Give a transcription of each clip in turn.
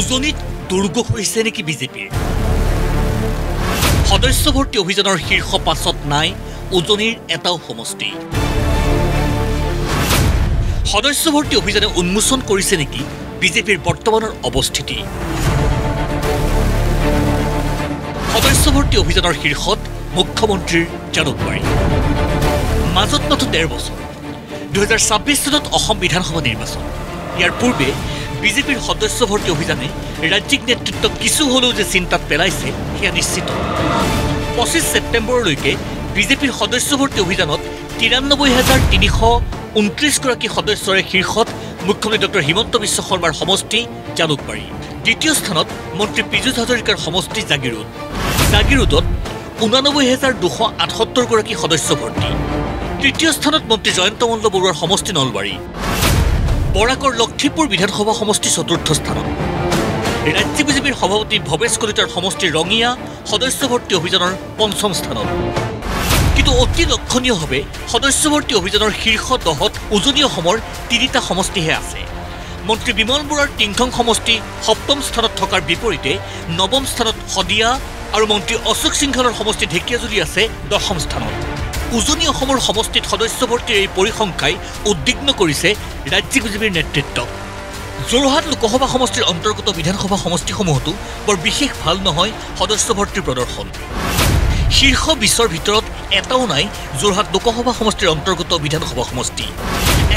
উজনিত দুৰ্গ হৈছে নেকি বিজেপিৰ? সদস্য ভৰ্তি অভিযানৰ শীৰ্ষ পাছত নাই উজনিৰ এটাও সমষ্টি। সদস্য ভৰ্তি অভিযানে উন্মোচন কৰিছে নেকি বিজেপিৰ বৰ্তমানৰ অৱস্থিতি? সদস্য ভৰ্তি অভিযানৰ শীৰ্ষত মুখ্যমন্ত্ৰীৰ জালুকবাৰী মাজত মাথো ডেৰ বছৰ। দুহেজাৰ ছাব্বিছ চনত অসম বিধানসভা নিৰ্বাচন। ইয়াৰ পূৰ্বে বিজেপিৰ সদস্য ভৰ্তি অভিযানে ৰাজ্যিক নেতৃত্বক কিছু হ'লেও যে চিন্তাত পেলাইছে সেয়া নিশ্চিত। পঁচিছ ছেপ্টেম্বৰলৈকে বিজেপিৰ সদস্য ভৰ্তি অভিযানত তিৰান্নব্বৈ হাজাৰ তিনিশ ঊনত্ৰিছগৰাকী সদস্যৰে শীৰ্ষত মুখ্যমন্ত্ৰী ডক্টৰ হিমন্ত বিশ্ব শৰ্মাৰ সমষ্টি জালুকবাৰী। দ্বিতীয় স্থানত মন্ত্ৰী পীযুষ হাজৰিকাৰ সমষ্টি জাগিৰোড। জাগিৰোডত ঊনানব্বৈ হাজাৰ দুশ আঠসত্তৰগৰাকী সদস্য ভৰ্তি তৃতীয় স্থানত মন্ত্ৰী জয়ন্ত মল্ল বৰুৱাৰ সমষ্টি নলবাৰী। বৰাকৰ লক্ষীপুৰ বিধানসভা সমষ্টি চতুৰ্থ স্থানত। ৰাজ্যিক বিজেপিৰ সভাপতি ভৱেশ কলিতাৰ সমষ্টি ৰঙিয়া সদস্য ভৰ্তি অভিযানৰ পঞ্চম স্থানত। কিন্তু অতি লক্ষণীয়ভাৱে সদস্য ভৰ্তি অভিযানৰ শীৰ্ষ দহত উজনি অসমৰ তিনিটা সমষ্টিহে আছে। মন্ত্ৰী বিমল বৰুৱাৰ টিংখং সমষ্টি সপ্তম স্থানত থকাৰ বিপৰীতে নৱম স্থানত শদিয়া আৰু মন্ত্ৰী অশোক সিংঘলৰ সমষ্টি ঢেকীয়াজুলি আছে দশম স্থানত। উজনি অসমৰ সমষ্টিত সদস্য ভৰ্তিৰ এই পৰিসংখ্যাই উদ্বিগ্ন কৰিছে ৰাজ্যিক বিজেপিৰ নেতৃত্বক যোৰহাট লোকসভা সমষ্টিৰ অন্তৰ্গত বিধানসভা সমষ্টিসমূহতো বৰ বিশেষ ভাল নহয় সদস্য ভৰ্তিৰ প্ৰদৰ্শন। শীৰ্ষ বিছৰ ভিতৰত এটাও নাই যোৰহাট লোকসভা সমষ্টিৰ অন্তৰ্গত বিধানসভা সমষ্টি।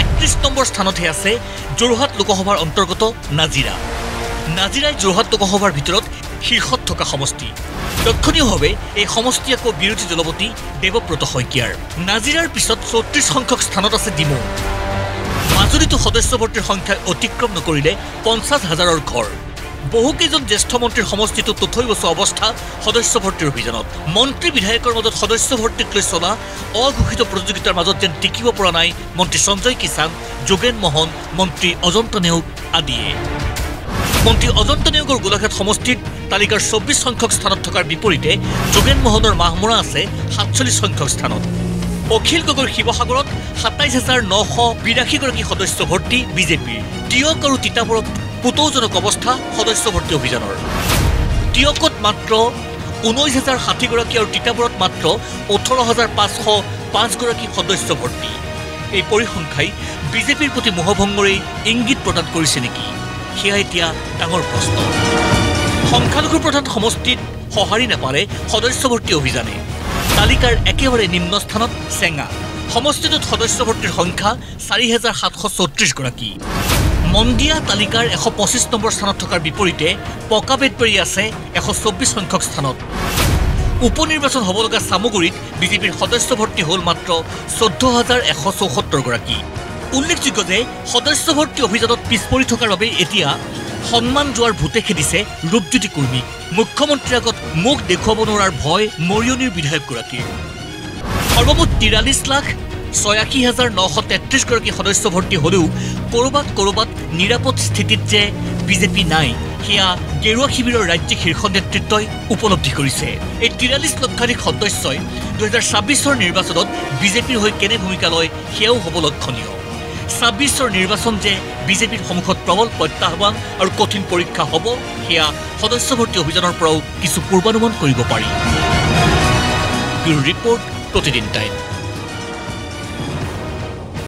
একত্ৰিছ নম্বৰ স্থানতহে আছে যোৰহাট লোকসভাৰ অন্তৰ্গত নাজিৰা। নাজিৰাই যোৰহাট লোকসভাৰ ভিতৰত শীৰ্ষত থকা সমষ্টি। লক্ষণীয়ভাৱে এই সমষ্টি আকৌ বিৰোধী দলপতি দেৱব্ৰত শইকীয়াৰ। নাজিৰাৰ পিছত চৌত্ৰিছ সংখ্যক স্থানত আছে ডিমৌ। মাজুলীতো সদস্য ভৰ্তিৰ সংখ্যাই অতিক্ৰম নকৰিলে পঞ্চাছ হাজাৰৰ ঘৰ। বহুকেইজন জ্যেষ্ঠ মন্ত্ৰীৰ সমষ্টিটো তথৈ বচোৱা অৱস্থা সদস্য ভৰ্তিৰ অভিযানত। মন্ত্ৰী বিধায়কৰ মাজত সদস্য ভৰ্তিক লৈ চলা অঘোষিত প্ৰতিযোগিতাৰ মাজত যেন টিকিব পৰা নাই মন্ত্ৰী সঞ্জয় কিষাণ যোগেন মোহন মন্ত্ৰী অজন্ত নেওগ আদিয়ে। মন্ত্ৰী অজন্ত নেওগৰ গোলাঘাট সমষ্টিত তালিকাৰ চৌব্বিছ সংখ্যক স্থানত থকাৰ বিপৰীতে যোগেন মোহনৰ মাহমৰা আছে সাতচল্লিছ সংখ্যক স্থানত। অখিল গগৈৰ শিৱসাগৰত সাতাইছ হাজাৰ নশ বিৰাশীগৰাকী সদস্য ভৰ্তি বিজেপিৰ। টিয়ক আৰু তিতাবৰত পুতৌজনক অৱস্থা সদস্য ভৰ্তি অভিযানৰ। টিয়কত মাত্ৰ ঊনৈছ হাজাৰ ষাঠিগৰাকী আৰু তিতাবৰত মাত্ৰ ওঠৰ হাজাৰ পাঁচশ পাঁচগৰাকী সদস্য ভৰ্তি। এই পৰিসংখ্যাই বিজেপিৰ প্ৰতি মোহভংগৰেই ইংগিত প্ৰদান কৰিছে নেকি? সেয়া এতিয়া ডাঙৰ প্ৰশ্ন। সংখ্যালঘু প্ৰধান সমষ্টিত সঁহাৰি নাপালে সদস্য ভৰ্তি অভিযানে। তালিকাৰ একেবাৰে নিম্ন স্থানত চেঙা। সমষ্টিটোত সদস্য ভৰ্তিৰ সংখ্যা চাৰি হেজাৰ সাতশ চৌত্ৰিছগৰাকী মন্দিয়া তালিকাৰ এশ পঁচিছ নম্বৰ স্থানত থকাৰ বিপৰীতে পকা বেতবাৰী আছে এশ চৌব্বিছ সংখ্যক স্থানত। উপ নিৰ্বাচন হ'ব লগা চামগুৰিত বিজেপিৰ সদস্য ভৰ্তি হ'ল মাত্ৰ চৈধ্য হাজাৰ এশ চৌসত্তৰগৰাকী উল্লেখযোগ্য যে সদস্য ভৰ্তি অভিযানত পিছ পৰি থকাৰ বাবে এতিয়া সন্মান যোৱাৰ ভূতে খেদিছে ৰূপজ্যোতি কুৰ্মীক মুখ্যমন্ত্ৰীৰ আগত মুখ দেখুৱাব নোৱাৰাৰ ভয় মৰিয়নিৰ বিধায়কগৰাকীৰ। সৰ্বমুঠ তিৰাল্লিছ লাখ ছয়াশী হাজাৰ নশ তেত্ৰিছগৰাকী সদস্য ভৰ্তি হ'লেও ক'ৰবাত ক'ৰবাত নিৰাপদ স্থিতিত যে বিজেপি নাই সেয়া গেৰুৱা শিবিৰৰ ৰাজ্যিক শীৰ্ষ নেতৃত্বই উপলব্ধি কৰিছে। এই তিৰাল্লিছ লক্ষাধিক সদস্যই দুহেজাৰ ছাব্বিছৰ নিৰ্বাচনত বিজেপিৰ হৈ কেনে ভূমিকা লয় সেয়াও হ'ব লক্ষণীয়। ছাব্বিছৰ নিৰ্বাচন যে বিজেপিৰ সন্মুখত প্ৰবল প্ৰত্যাহ্বান আৰু কঠিন পৰীক্ষা হ'ব সেয়া সদস্য ভৰ্তি অভিযানৰ পৰাও কিছু পূৰ্বানুমান কৰিব পাৰি। ৰিপৰ্ট প্ৰতিদিন টাইম।